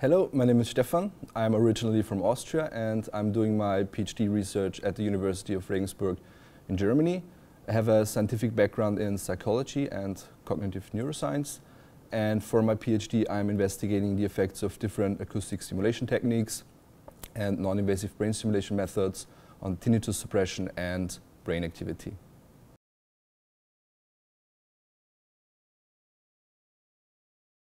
Hello, my name is Stefan. I'm originally from Austria and I'm doing my PhD research at the University of Regensburg in Germany. I have a scientific background in psychology and cognitive neuroscience. And for my PhD, I'm investigating the effects of different acoustic stimulation techniques and non-invasive brain stimulation methods on tinnitus suppression and brain activity.